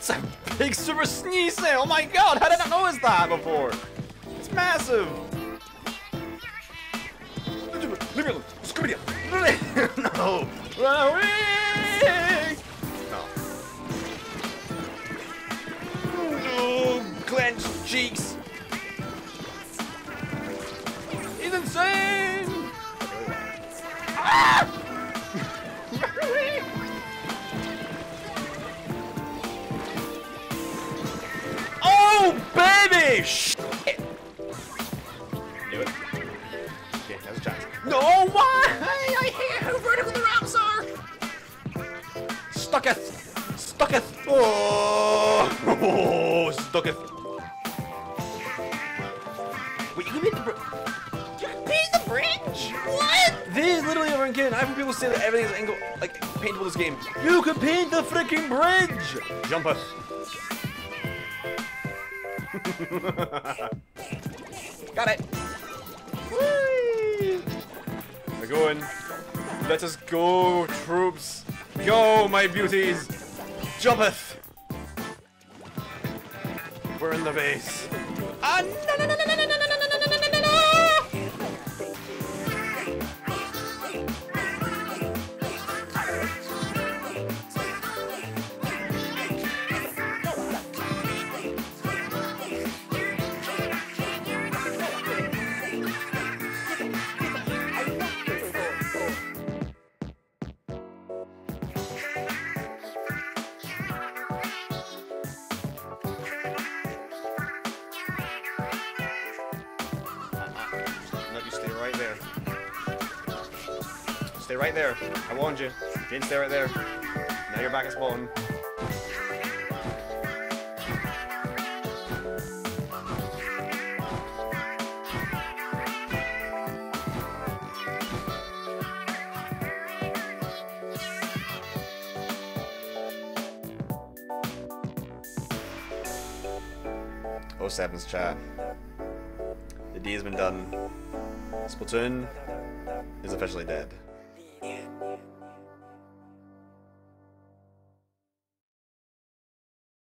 That's a big super sneeze Oh my god, how did I notice that before? It's massive. Leave me alone. Scooby No. Run away. No. Oh, clenched cheeks. He's insane. Ah! Baby! Shit. Eh. Do it. Okay, that's a chance. No, why? I hate how vertical the ramps are. Stucketh. Stucketh. Oh, oh stucketh. Wait, you can beat the bridge. You can beat the bridge? What? This is literally over in I've heard people say that everything's angle, like paintable this game. You can paint the freaking bridge. Jump us. Got it. Whee! We're going. Let us go, troops. Go, my beauties. Jumpeth. We're in the base. Ah, no, no, no, no, no, no, no, no, right there. Stay right there. I warned you. Didn't stay right there. Now you're back at spawn. Oh sevens chat. The D has been done. Splatoon is officially dead.